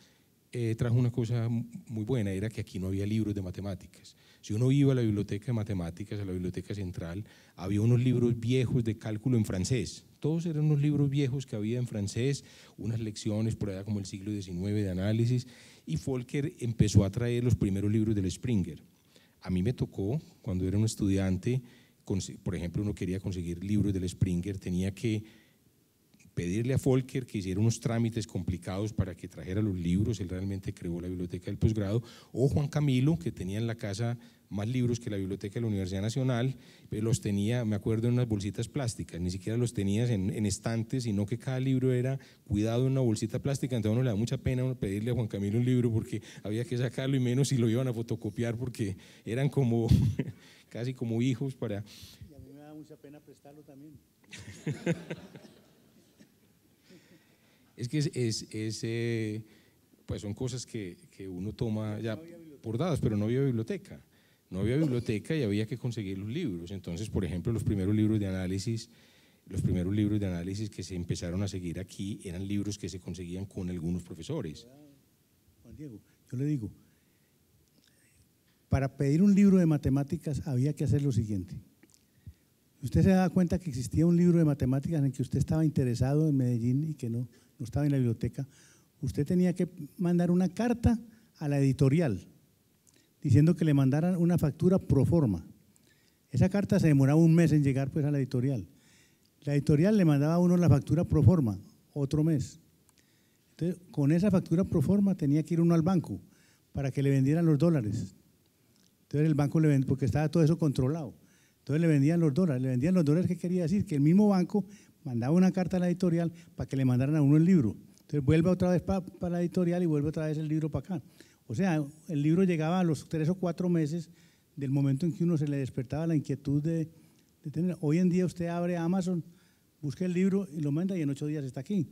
trajo una cosa muy buena, era que aquí no había libros de matemáticas. Si uno iba a la biblioteca de matemáticas, a la biblioteca central, había unos libros viejos de cálculo en francés. Todos eran unos libros viejos que había en francés, unas lecciones por allá como el siglo XIX de análisis, y Volker empezó a traer los primeros libros del Springer. A mí me tocó, cuando era un estudiante, por ejemplo, uno quería conseguir libros del Springer, tenía que pedirle a Volker que hiciera unos trámites complicados para que trajera los libros, él realmente creó la biblioteca del posgrado, o Juan Camilo, que tenía en la casa más libros que la biblioteca de la Universidad Nacional, pero los tenía, me acuerdo, en unas bolsitas plásticas, ni siquiera los tenías en, estantes, sino que cada libro era cuidado en una bolsita plástica, entonces a uno le da mucha pena pedirle a Juan Camilo un libro porque había que sacarlo y menos si lo iban a fotocopiar porque eran como, casi como hijos para... Y a mí me da mucha pena prestarlo también. Es que es, eh, pues son cosas que, que uno toma ya por dadas, pero no había biblioteca. No había biblioteca y había que conseguir los libros. Entonces, por ejemplo, los primeros libros de análisis, los primeros libros de análisis que se empezaron a seguir aquí eran libros que se conseguían con algunos profesores. Juan Diego, yo le digo, para pedir un libro de matemáticas había que hacer lo siguiente. Usted se da cuenta que existía un libro de matemáticas en que usted estaba interesado en Medellín y que no, no estaba en la biblioteca, usted tenía que mandar una carta a la editorial diciendo que le mandaran una factura pro forma. Esa carta se demoraba un mes en llegar pues a la editorial. La editorial le mandaba a uno la factura pro forma, otro mes. Entonces, con esa factura pro forma tenía que ir uno al banco para que le vendieran los dólares. Entonces el banco le vendía, porque estaba todo eso controlado. Entonces le vendían los dólares. Le vendían los dólares, ¿qué quería decir? Que el mismo banco mandaba una carta a la editorial para que le mandaran a uno el libro. Entonces vuelve otra vez para la editorial y vuelve otra vez el libro para acá. O sea, el libro llegaba a los tres o cuatro meses del momento en que uno se le despertaba la inquietud de, tener. Hoy en día usted abre Amazon, busca el libro y lo manda y en ocho días está aquí.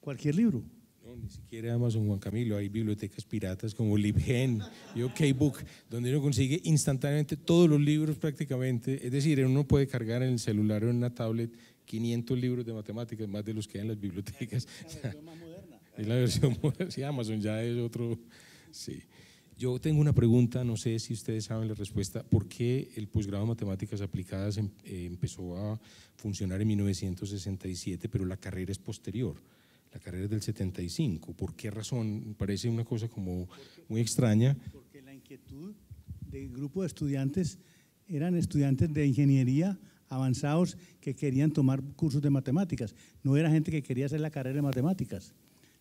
Cualquier libro. Ni siquiera Amazon Juan Camilo, hay bibliotecas piratas como LibGen y OKBook, donde uno consigue instantáneamente todos los libros prácticamente, es decir, uno puede cargar en el celular o en una tablet 500 libros de matemáticas, más de los que hay en las bibliotecas. Es la versión moderna, sí, Amazon ya es otro, sí. Yo tengo una pregunta, no sé si ustedes saben la respuesta. ¿Por qué el posgrado de matemáticas aplicadas em- eh, empezó a funcionar en 1967, pero la carrera es posterior? La carrera es del 75. ¿Por qué razón? Parece una cosa como muy extraña. Porque la inquietud del grupo de estudiantes eran estudiantes de ingeniería avanzados que querían tomar cursos de matemáticas. No era gente que quería hacer la carrera de matemáticas.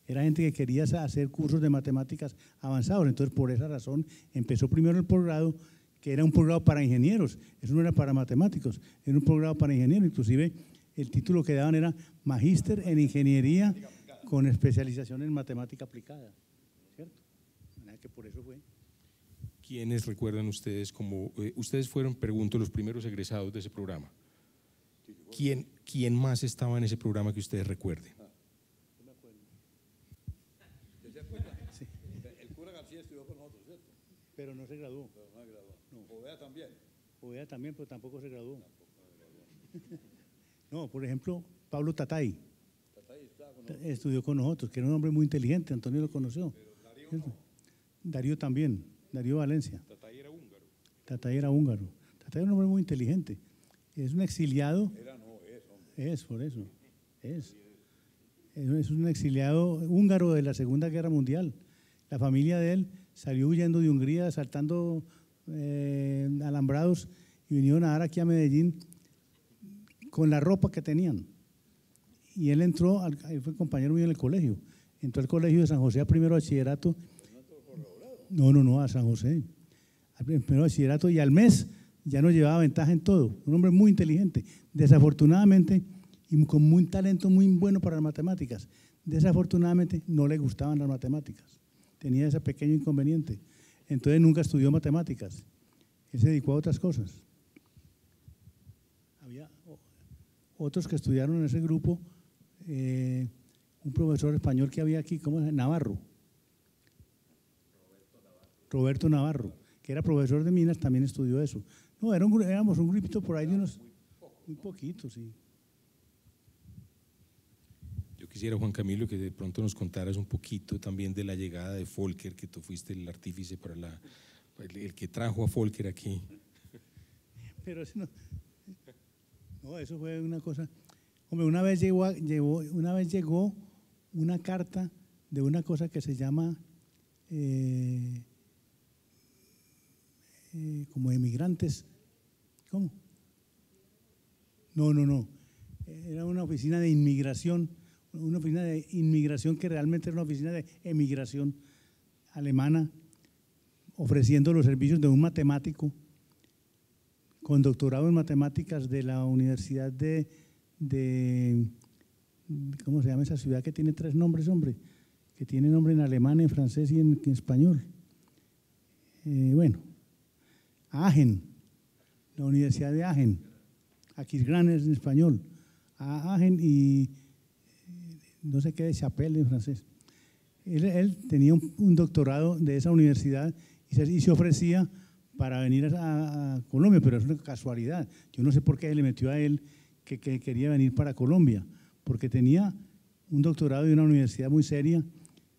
Era gente que quería hacer cursos de matemáticas avanzados. Entonces, por esa razón, empezó primero el posgrado, que era un posgrado para ingenieros. Eso no era para matemáticos, era un posgrado para ingenieros. Inclusive, el título que daban era Magíster en Ingeniería con especialización en matemática aplicada. ¿Cierto? De manera que por eso fue. ¿Quiénes recuerdan ustedes como, eh, ustedes fueron, pregunto, los primeros egresados de ese programa? ¿Quién, ¿Quién más estaba en ese programa que ustedes recuerden? El cura García estudió con nosotros, ¿cierto? Pero no se graduó. Pero no graduó. Jovea también. Jovea también, pero tampoco se graduó. No, por ejemplo, Pablo Tatay. Estudió con nosotros, que era un hombre muy inteligente, Antonio lo conoció. ¿cierto? Darío también, Darío Valencia. Tatay era húngaro. Tatay era húngaro. Tatay era un hombre muy inteligente. Es un exiliado. Era no, es, hombre. Es, por eso. Es. Es un exiliado húngaro de la Segunda Guerra Mundial. La familia de él salió huyendo de Hungría, saltando eh, alambrados y vinieron a dar aquí a Medellín con la ropa que tenían. Y él entró, al- fue compañero mío en el colegio. Entró al colegio de San José a primero bachillerato. No, no, no, a San José. Al primero bachillerato y al mes ya nos llevaba ventaja en todo. Un hombre muy inteligente. Desafortunadamente, y con muy talento muy bueno para las matemáticas. Desafortunadamente no le gustaban las matemáticas. Tenía ese pequeño inconveniente. Entonces nunca estudió matemáticas. Él se dedicó a otras cosas. Había otros que estudiaron en ese grupo, eh, un profesor español que había aquí, ¿cómo llama? Navarro. Roberto Navarro, que era profesor de minas, también estudió eso. No, era un éramos un grupito por ahí de unos, muy poquitos, sí. Yo quisiera, Juan Camilo, que de pronto nos contaras un poquito también de la llegada de Volker, que tú fuiste el artífice para la, el, el que trajo a Volker aquí. Pero no, no, eso fue una cosa. Hombre, una vez llegó, una vez llegó una carta de una cosa que se llama eh, eh, como emigrantes. ¿Cómo? No, no, no. Era una oficina de inmigración, una oficina de inmigración que realmente era una oficina de emigración alemana, ofreciendo los servicios de un matemático con doctorado en matemáticas de la Universidad de, de- ¿cómo se llama esa ciudad que tiene tres nombres, hombre? Que tiene nombre en alemán, en francés y en, español. Eh, bueno, Aachen, la Universidad de Aachen, Aquisgrán es en español, A- Aachen y eh, no sé qué de Chapelle en francés. Él, tenía un, doctorado de esa universidad y se, y se ofrecía para venir a, a Colombia, pero es una casualidad. Yo no sé por qué le metió a él que, que quería venir para Colombia, porque tenía un doctorado de una universidad muy seria,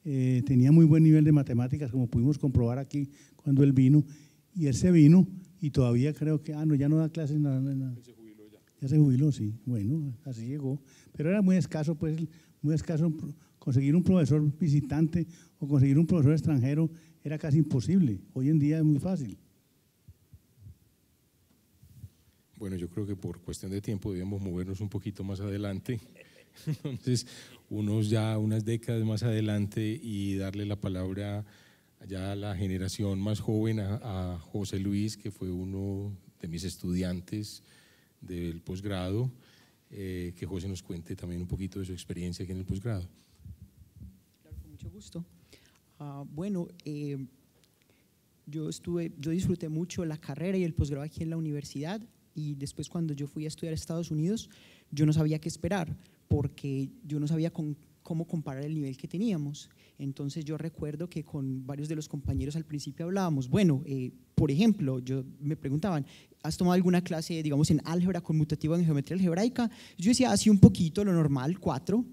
eh, tenía muy buen nivel de matemáticas, como pudimos comprobar aquí cuando él vino, y él se vino y todavía creo que, ah, no, ya no da clases, en la- en la- ya. Se jubiló, sí, bueno, así llegó, pero era muy escaso, pues, muy escaso conseguir un profesor visitante o conseguir un profesor extranjero era casi imposible, hoy en día es muy fácil. Bueno, yo creo que por cuestión de tiempo debemos movernos un poquito más adelante. Entonces, unos ya unas décadas más adelante y darle la palabra ya a la generación más joven, a, José Luis, que fue uno de mis estudiantes del posgrado, eh, que José nos cuente también un poquito de su experiencia aquí en el posgrado. Claro, con mucho gusto. Ah, bueno, eh, yo estuve, yo disfruté mucho la carrera y el posgrado aquí en la universidad y después cuando yo fui a estudiar a Estados Unidos, yo no sabía qué esperar porque yo no sabía con, cómo comparar el nivel que teníamos. Entonces yo recuerdo que con varios de los compañeros al principio hablábamos, bueno, eh, por ejemplo, yo me preguntaban, ¿has tomado alguna clase, digamos, en álgebra conmutativa en geometría algebraica? Yo decía, así un poquito, lo normal, cuatro.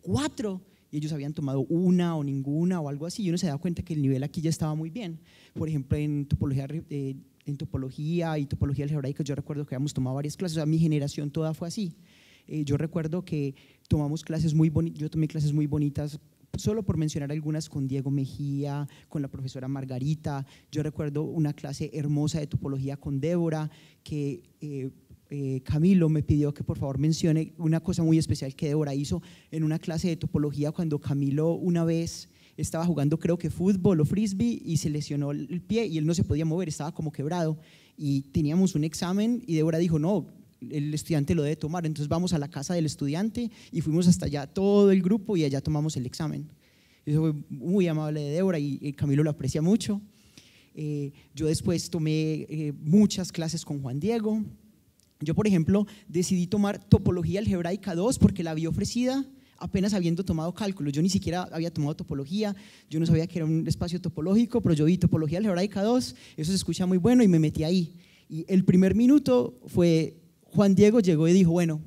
cuatro. Y ellos habían tomado una o ninguna o algo así. Y uno se da cuenta que el nivel aquí ya estaba muy bien. Por ejemplo, en topología, eh, en topología y topología algebraica, yo recuerdo que habíamos tomado varias clases. O sea, mi generación toda fue así. Eh, yo recuerdo que tomamos clases muy bonitas, yo tomé clases muy bonitas solo por mencionar algunas con Diego Mejía, con la profesora Margarita. Yo recuerdo una clase hermosa de topología con Débora, que eh, eh, Camilo me pidió que por favor mencione una cosa muy especial que Débora hizo en una clase de topología cuando Camilo una vez estaba jugando creo que fútbol o frisbee y se lesionó el pie y él no se podía mover, estaba como quebrado y teníamos un examen y Débora dijo, no, el estudiante lo debe tomar. Entonces vamos a la casa del estudiante y fuimos hasta allá todo el grupo y allá tomamos el examen. Eso fue muy amable de Débora y, Camilo lo aprecia mucho. Eh, yo después tomé eh, muchas clases con Juan Diego. Yo, por ejemplo, decidí tomar topología algebraica 2 porque la había ofrecida apenas habiendo tomado cálculo. Yo ni siquiera había tomado topología, yo no sabía que era un espacio topológico, pero yo vi topología algebraica 2, eso se escucha muy bueno y me metí ahí. Y el primer minuto fue Juan Diego llegó y dijo, bueno,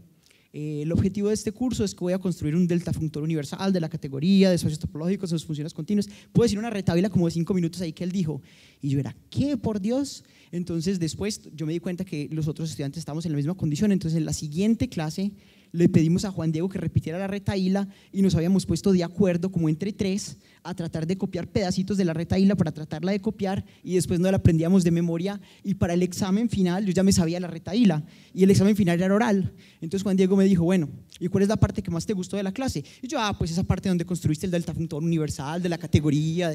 eh, el objetivo de este curso es que voy a construir un delta functor universal de la categoría de espacios topológicos, sus funciones continuas. Puedo decir una retabla como de cinco minutos ahí que él dijo. Y yo era, ¿qué? Por Dios. Entonces después yo me di cuenta que los otros estudiantes estábamos en la misma condición. Entonces en la siguiente clase le pedimos a Juan Diego que repitiera la retaíla y nos habíamos puesto de acuerdo como entre tres a tratar de copiar pedacitos de la retaíla para tratarla de copiar y después no la aprendíamos de memoria y para el examen final yo ya me sabía la retaíla y el examen final era oral. Entonces Juan Diego me dijo, bueno, ¿y cuál es la parte que más te gustó de la clase? Y yo, ah, pues esa parte donde construiste el delta functor universal de la categoría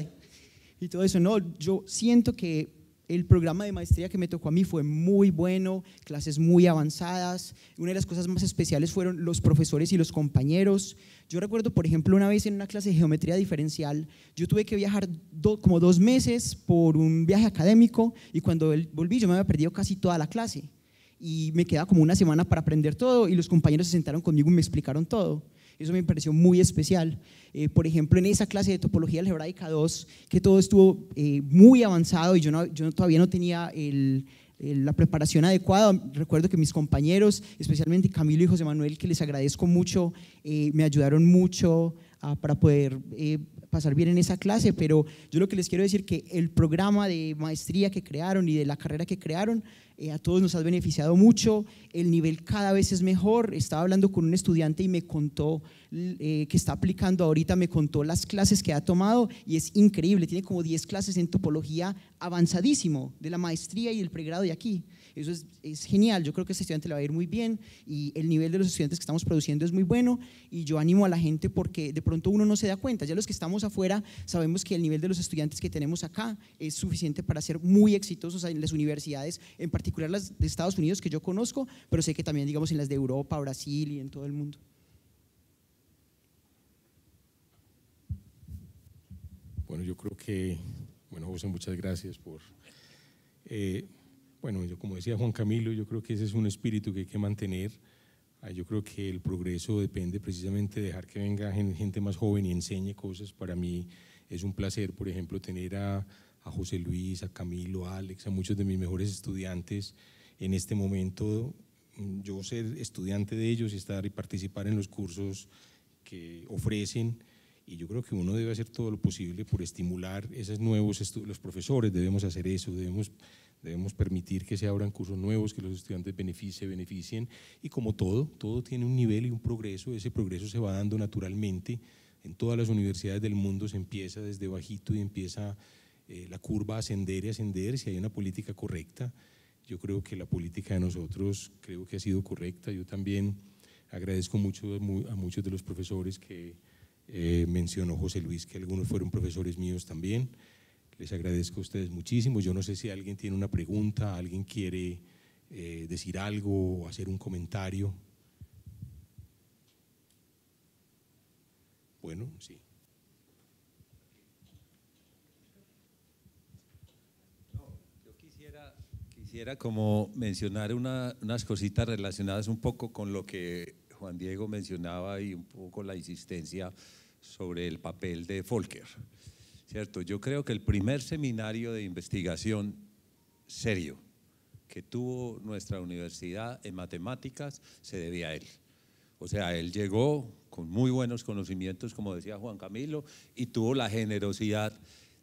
y todo eso. No, yo siento que el programa de maestría que me tocó a mí fue muy bueno, clases muy avanzadas. Una de las cosas más especiales fueron los profesores y los compañeros. Yo recuerdo, por ejemplo, una vez en una clase de geometría diferencial, yo tuve que viajar como dos meses por un viaje académico y cuando volví yo me había perdido casi toda la clase y me quedaba como una semana para aprender todo y los compañeros se sentaron conmigo y me explicaron todo. Eso me pareció muy especial. Eh, por ejemplo, en esa clase de topología algebraica 2, que todo estuvo eh, muy avanzado y yo, no, yo todavía no tenía la preparación adecuada. Recuerdo que mis compañeros, especialmente Camilo y José Manuel, que les agradezco mucho, eh, me ayudaron mucho ah, para poder pasar bien en esa clase, pero yo lo que les quiero decir que el programa de maestría que crearon y de la carrera que crearon eh, a todos nos ha beneficiado mucho, el nivel cada vez es mejor. Estaba hablando con un estudiante y me contó eh, que está aplicando ahorita, me contó las clases que ha tomado y es increíble, tiene como 10 clases en topología avanzadísimo de la maestría y el pregrado de aquí. Eso es, genial, yo creo que este estudiante le va a ir muy bien y el nivel de los estudiantes que estamos produciendo es muy bueno y yo animo a la gente porque de pronto uno no se da cuenta, ya los que estamos afuera sabemos que el nivel de los estudiantes que tenemos acá es suficiente para ser muy exitosos en las universidades, en particular las de Estados Unidos que yo conozco, pero sé que también digamos en las de Europa, Brasil y en todo el mundo. Bueno, yo creo que, bueno, José, muchas gracias por... Eh, bueno, yo como decía Juan Camilo, yo creo que ese es un espíritu que hay que mantener. Ah, yo creo que el progreso depende precisamente de dejar que venga gente más joven y enseñe cosas. Para mí es un placer, por ejemplo, tener a, José Luis, a Camilo, a Alex, a muchos de mis mejores estudiantes en este momento. Yo ser estudiante de ellos y estar y participar en los cursos que ofrecen y yo creo que uno debe hacer todo lo posible por estimular esos nuevos los profesores debemos hacer eso, debemos Debemos permitir que se abran cursos nuevos, que los estudiantes beneficien, beneficien y como todo, todo tiene un nivel y un progreso, ese progreso se va dando naturalmente. En todas las universidades del mundo se empieza desde bajito y empieza eh, la curva a ascender y ascender si hay una política correcta. Yo creo que la política de nosotros creo que ha sido correcta. Yo también agradezco mucho a muchos de los profesores que eh, mencionó José Luis, que algunos fueron profesores míos también. Les agradezco a ustedes muchísimo. Yo no sé si alguien tiene una pregunta, alguien quiere eh, decir algo o hacer un comentario. Bueno, sí. yo quisiera, como mencionar unas cositas relacionadas un poco con lo que Juan Diego mencionaba ahí un poco la insistencia sobre el papel de Volker. ¿Cierto? Yo creo que el primer seminario de investigación serio que tuvo nuestra universidad en matemáticas se debía a él. O sea, él llegó con muy buenos conocimientos, como decía Juan Camilo, y tuvo la generosidad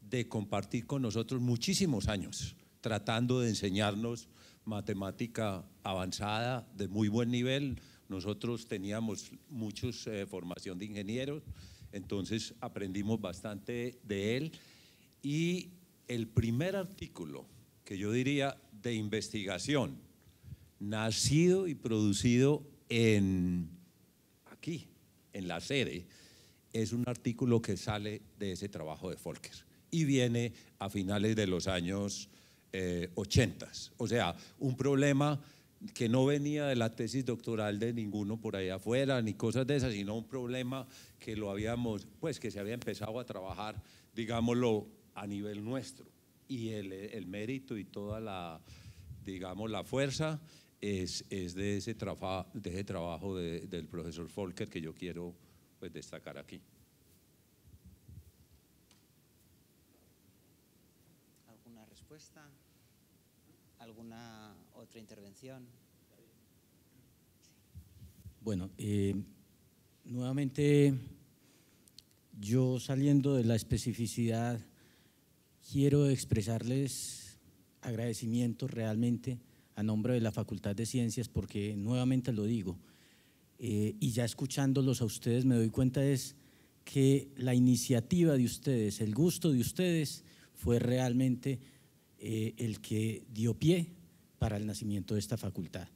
de compartir con nosotros muchísimos años, tratando de enseñarnos matemática avanzada de muy buen nivel. Nosotros teníamos muchos eh, formación de ingenieros, entonces aprendimos bastante de él. Y el primer artículo que yo diría de investigación, nacido y producido en aquí, en la sede, es un artículo que sale de ese trabajo de Volker y viene a finales de los años 80. Eh, o sea, un problema que no venía de la tesis doctoral de ninguno por ahí afuera, ni cosas de esas, sino un problema que lo habíamos, pues que se había empezado a trabajar, digámoslo, a nivel nuestro. Y el, el mérito y toda la, digamos, la fuerza es, es de, ese de ese trabajo de, del profesor Volker que yo quiero pues, destacar aquí. ¿Alguna respuesta? ¿Alguna otra intervención? Bueno, eh, nuevamente yo saliendo de la especificidad, quiero expresarles agradecimiento realmente a nombre de la Facultad de Ciencias, porque nuevamente lo digo, eh, y ya escuchándolos a ustedes me doy cuenta es que la iniciativa de ustedes, el gusto de ustedes fue realmente eh, el que dio pie para el nacimiento de esta facultad.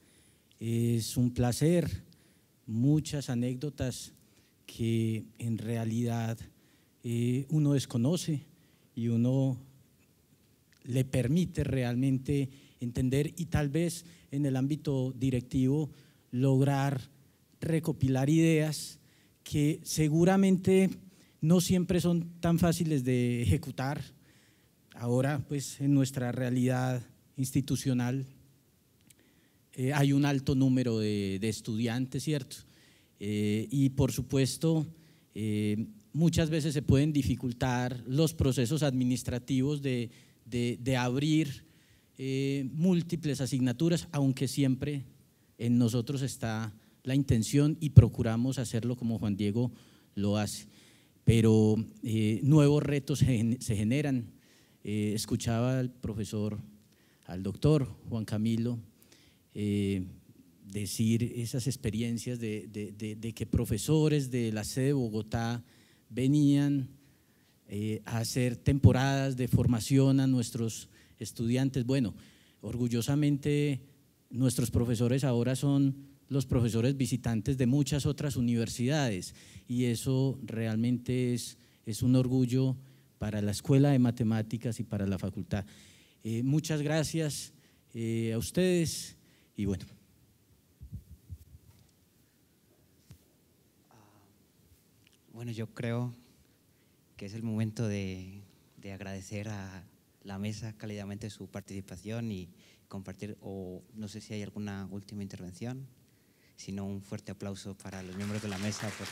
Es un placer, muchas anécdotas que en realidad eh, uno desconoce y uno le permite realmente entender y tal vez en el ámbito directivo lograr recopilar ideas que seguramente no siempre son tan fáciles de ejecutar. Ahora, pues en nuestra realidad institucional eh, hay un alto número de, estudiantes, ¿cierto? Eh, y por supuesto, eh, muchas veces se pueden dificultar los procesos administrativos de, abrir múltiples asignaturas, aunque siempre en nosotros está la intención y procuramos hacerlo como Juan Diego lo hace. Pero nuevos retos se, generan. Escuchaba al profesor, al doctor Juan Camilo, decir esas experiencias de, que profesores de la sede de Bogotá venían a hacer temporadas de formación a nuestros estudiantes. Bueno, orgullosamente nuestros profesores ahora son los profesores visitantes de muchas otras universidades y eso realmente es, es un orgullo para la Escuela de Matemáticas y para la facultad. Eh, muchas gracias eh, a ustedes y bueno. Bueno, yo creo que es el momento de, de agradecer a, la mesa cálidamente su participación y compartir, o no sé si hay alguna última intervención, sino un fuerte aplauso para los miembros de la mesa. Por...